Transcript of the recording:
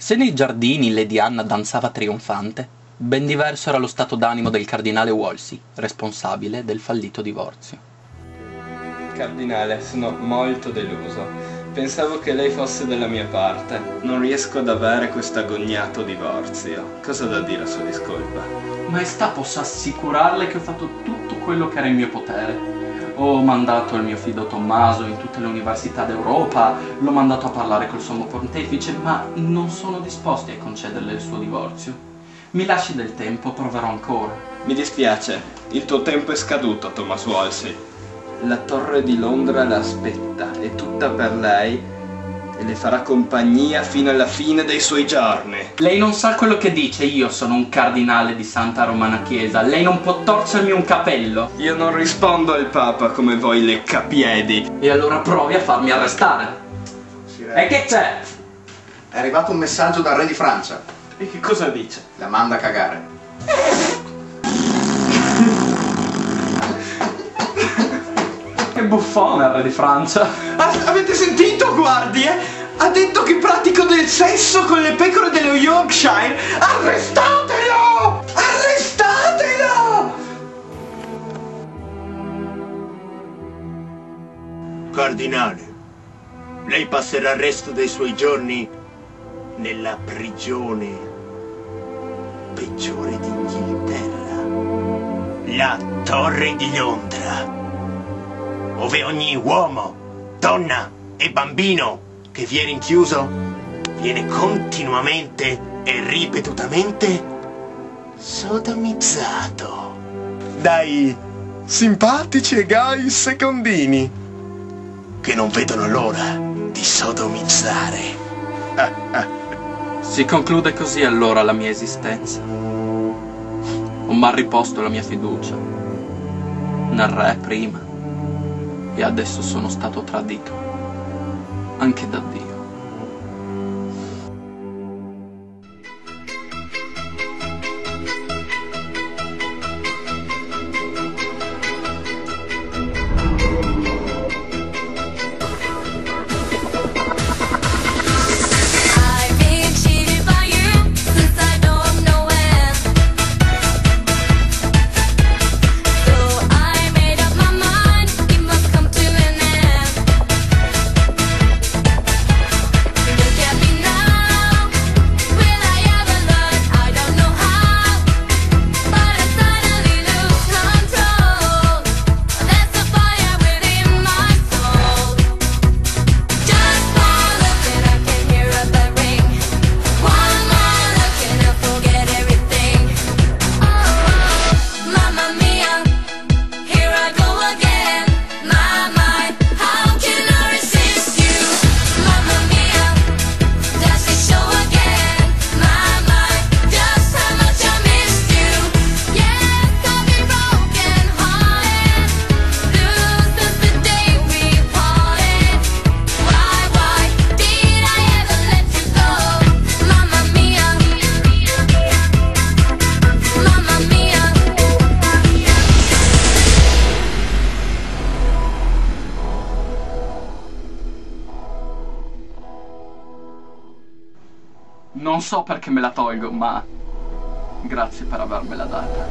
Se nei giardini Lady Anna danzava trionfante, ben diverso era lo stato d'animo del cardinale Wolsey, responsabile del fallito divorzio. Cardinale, sono molto deluso. Pensavo che lei fosse dalla mia parte. Non riesco ad avere questo agognato divorzio. Cosa da dire a sua discolpa? Maestà, posso assicurarle che ho fatto tutto quello che era in mio potere. Ho mandato il mio fido Tommaso in tutte le università d'Europa, l'ho mandato a parlare col sommo pontefice, ma non sono disposti a concederle il suo divorzio. Mi lasci del tempo, proverò ancora. Mi dispiace, il tuo tempo è scaduto, Thomas Wolsey. La torre di Londra l'aspetta, è tutta per lei e le farà compagnia fino alla fine dei suoi giorni. Lei non sa quello che dice, io sono un cardinale di Santa Romana Chiesa, lei non può torcermi un capello. Io non rispondo al Papa come voi leccapiedi. E allora provi a farmi arrestare. E che c'è? È arrivato un messaggio dal re di Francia. E che cosa dice? La manda a cagare. Buffone il re di Francia. Ah, avete sentito, guardie? Ha detto che pratico del sesso con le pecore dello Yorkshire. Arrestatelo! Arrestatelo! Cardinale, lei passerà il resto dei suoi giorni nella prigione peggiore d'Inghilterra, la Torre di Londra, dove ogni uomo, donna e bambino che viene rinchiuso viene continuamente e ripetutamente sodomizzato dai simpatici e gai secondini che non vedono l'ora di sodomizzare. Si conclude così allora la mia esistenza. Ho mal riposto la mia fiducia nel re prima e adesso sono stato tradito anche da Dio. Non so perché me la tolgo, ma grazie per avermela data.